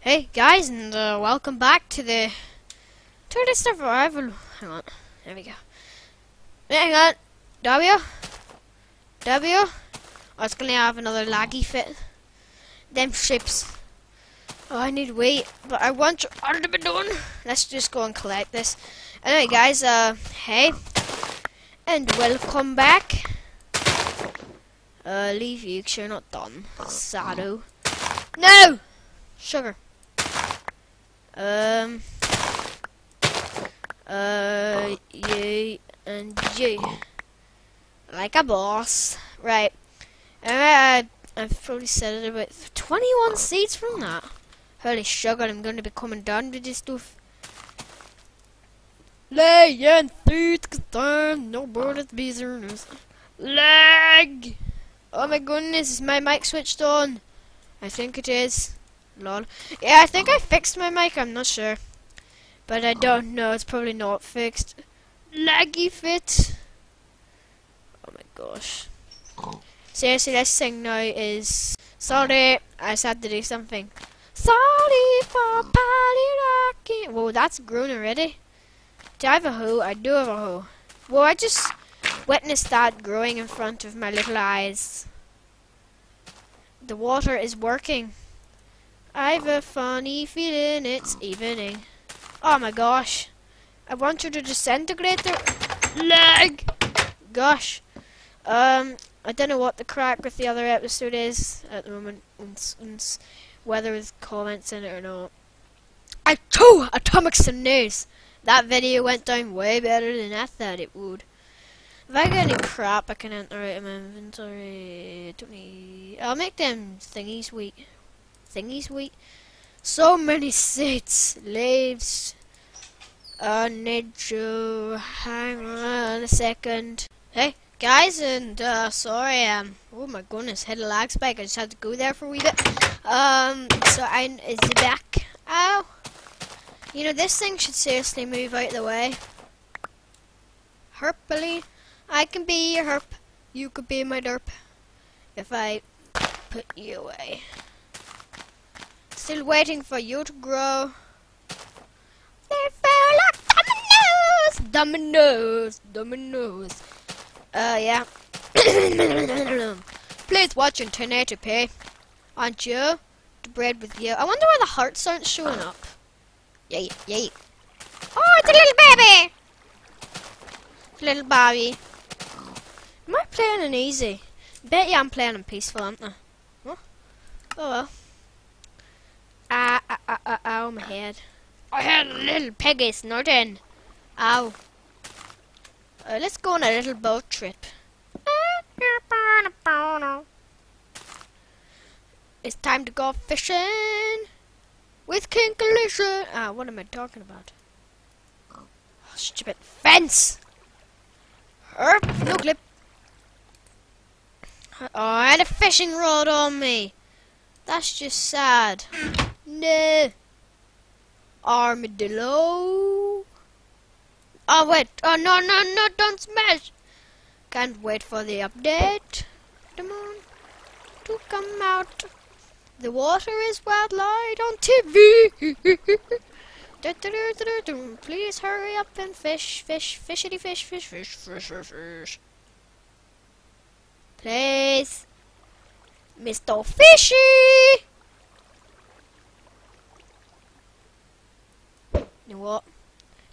Hey guys, and uh, welcome back to the to the survival. Hang on, there we go. Hang on, W, W. Oh, it's gonna have another laggy fit. Them ships. Oh, I need weight, but I want you all to be done. Let's just go and collect this. Anyway, guys, uh, hey, and welcome back. Uh, leave you, cause you're not done. Sado. No! Sugar. Um. Uh, you and you. Like a boss. Right. Alright, I've probably said it about 21 seats from that. Holy sugar, I'm going to be coming down with this stuff. Feet, cause no bird business. Lag! Oh my goodness, is my mic switched on? I think it is. Lol. Yeah, I think I fixed my mic, I'm not sure. But I don't know, it's probably not fixed. Laggy fit. Oh my gosh. Seriously, this thing now is... Sorry, I had to do something. Sorry for party rocking. Whoa, that's grown already. Do I have a hoe? I do have a hoe. Well, I just witnessed that growing in front of my little eyes. The water is working. I've a funny feeling it's evening. Oh my gosh. I want you to disintegrate the leg. Gosh. Um, I don't know what the crack with the other episode is at the moment, whether there's comments in it or not. I too atomic and News. That video went down way better than I thought it would. If I get any crap, I can enter it in my inventory. Don't need. I'll make them thingies wheat. Thingies wheat. So many seats, leaves. I need to hang on a second. Hey, guys, and uh, sorry, um, oh my goodness, hit a lag spike. I just had to go there for a wee bit. Um, so I is he back? Ow. You know, this thing should seriously move out of the way. Herpily. I can be your herp. You could be my derp. If I put you away. Still waiting for you to grow. They fell like dominoes! Dominoes! Dominoes. Uh, yeah. Please watch on 1080p. Aren't you? Bread with you. I wonder why the hearts aren't showing up. Yay, yay. Oh, it's a little baby! Little Bobby. Am I playing an easy? Bet you I'm playing on peaceful, aren't I? Huh? Oh well. Ah, ah, ah, ah, ow, my head. I had a little piggy snorting. Ow. Uh, let's go on a little boat trip. It's time to go fishing with King Collision. Ah, what am I talking about? Oh, stupid fence! Herp, no clip. Oh, I had a fishing rod on me. That's just sad. No. Armadillo. Oh, wait. Oh, no, no, no, don't smash. Can't wait for the update. Come on. To come out. The water is wildlife on TV. Please hurry up and fish, fish, fishity fish, fish, fish, fish, fish, fish. Please. Mr. Fishy! Know what?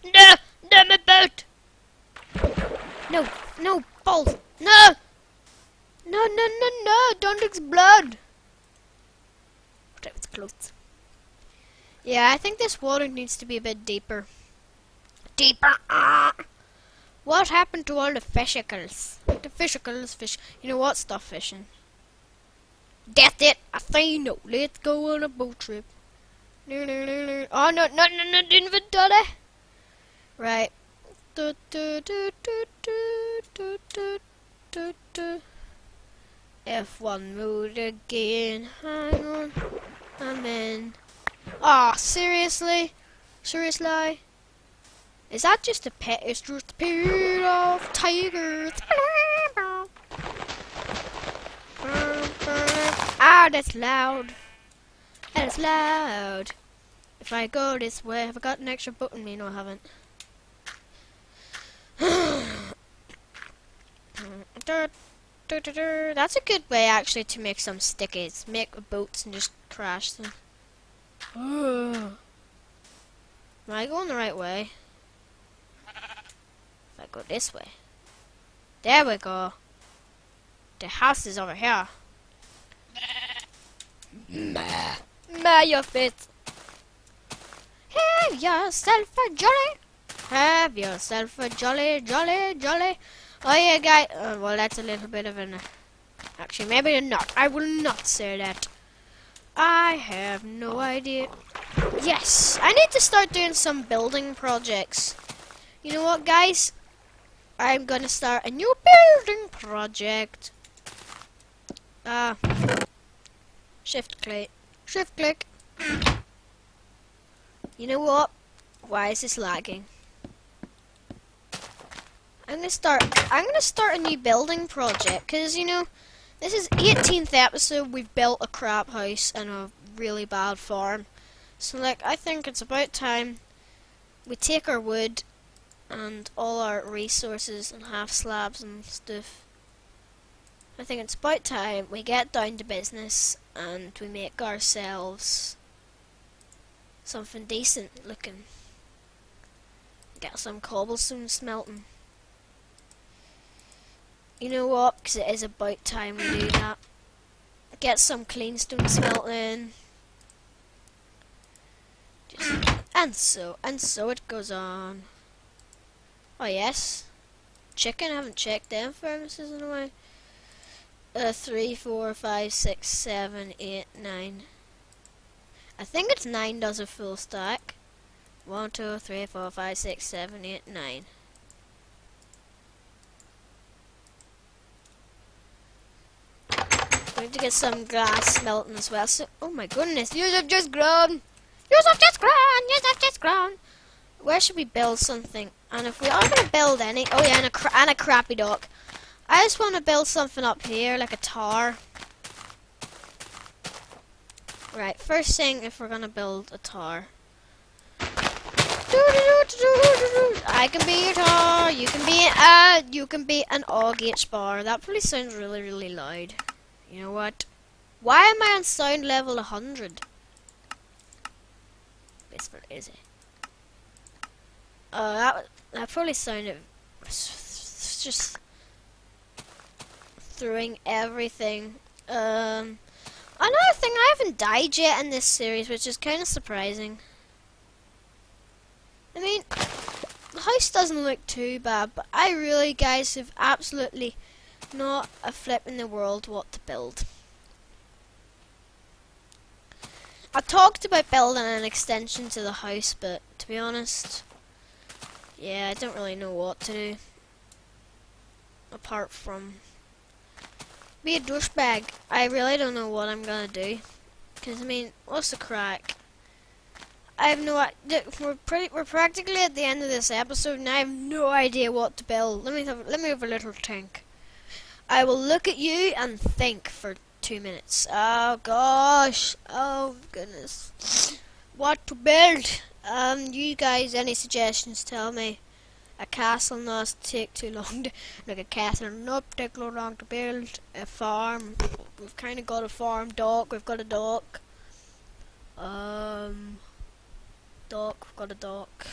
No! No, my boat! No, no, balls! No! No, no, no, no! Don't explode! Whatever, it's close. Yeah, I think this water needs to be a bit deeper. Deeper! What happened to all the fishicles? The fishicles fish. You know what? Stop fishing. That's it. I say no. Let's go on a boat trip. Oh no no no no inventory. Right. Do, do, do, do, do, do, do, do, do. F1 mode again. Hang on. I'm in. Ah, oh, seriously? Seriously? Is that just a pet? It's just a pet of tigers. Ah, that's loud. That's loud. If I go this way, have I got an extra button? Me, no, I haven't. That's a good way actually to make some stickies. Make boats and just crash them. Am I going the right way? If I go this way. There we go. The house is over here. Ma. Ma, your fit. Have yourself a jolly. Have yourself a jolly, jolly, jolly. Oh yeah, guy. Uh, well, that's a little bit of an. Actually, maybe not. I will not say that. I have no idea. Yes, I need to start doing some building projects. You know what, guys? I'm gonna start a new building project. Ah. Uh, shift click. Shift click. You know what? Why is this lagging? I'm gonna start. I'm gonna start a new building project because you know this is 18th episode. We've built a crap house and a really bad farm. So like I think it's about time we take our wood and all our resources and half slabs and stuff. I think it's about time we get down to business and we make ourselves something decent looking. Get some cobblestone smelting. You know what? Because it is about time we do that. Get some clean stone smelting. Just, and so, and so it goes on. Oh yes. Chicken, I haven't checked them furnaces in a while. Uh, three, four, five, six, seven, eight, nine. I think it's nine does a full stack. One, two, three, four, five, six, seven, eight, nine. Have to get some glass melting as well. So, oh my goodness, you have just grown. You have just grown. You have just grown. Where should we build something? And if we are going to build any... Oh yeah, and a, and a crappy dock. I just want to build something up here, like a tower. Right, first thing, if we're going to build a tower. I can be a tower, you can be uh, you can be an AUG bar. That probably sounds really, really loud. You know what? Why am I on sound level 100? Whisper, is it? Uh, that, that probably sounded just throwing everything. Um, another thing, I haven't died yet in this series, which is kind of surprising. I mean, the house doesn't look too bad, but I really, guys, have absolutely not a flip in the world what to build. I talked about building an extension to the house, but to be honest, yeah, I don't really know what to do. Apart from be a douchebag. I really don't know what I'm gonna do. Cause I mean, what's the crack? I have no. We're pretty. We're practically at the end of this episode, and I have no idea what to build. Let me have. Let me have a little think. I will look at you and think for two minutes. Oh gosh. Oh goodness. What to build? Um, you guys, any suggestions? Tell me. A castle not take too long to like a castle not too long to build. A farm. We've kind of got a farm. Dock. We've got a dock. Um, dock. We've got a dock.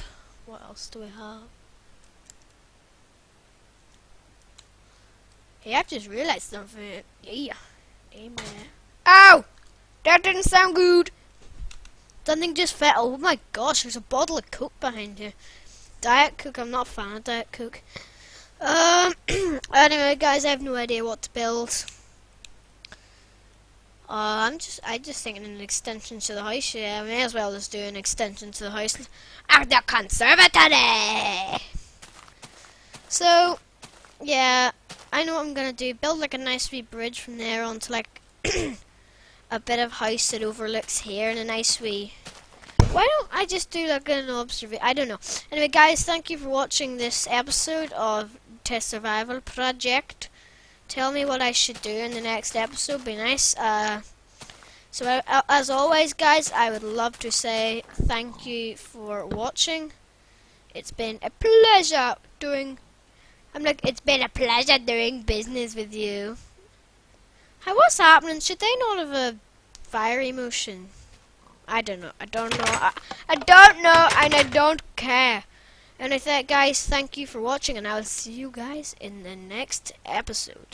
What else do we have? Hey, I've just realized something. Yeah. Amen. Ow! That didn't sound good. Something just fell. Oh my gosh, there's a bottle of Coke behind here. Diet Coke, I'm not a fan of Diet Coke. Um, anyway, guys, I have no idea what to build. Uh, I'm just, I just thinking an extension to the house. Yeah, I may as well just do an extension to the house. And the conservatory. So, yeah, I know what I'm gonna do. Build like a nice wee bridge from there onto like a bit of house that overlooks here and a nice wee. Why don't I just do like an observation? I don't know. Anyway, guys, thank you for watching this episode of Test Survival Project. Tell me what I should do in the next episode. Be nice. Uh, So uh, as always, guys, I would love to say thank you for watching. It's been a pleasure doing. I'm like, it's been a pleasure doing business with you. Hey, what's happening? Should they not have a fire emotion? I don't know. I don't know. I, I don't know, and I don't care. And I said, guys, thank you for watching, and I will see you guys in the next episode.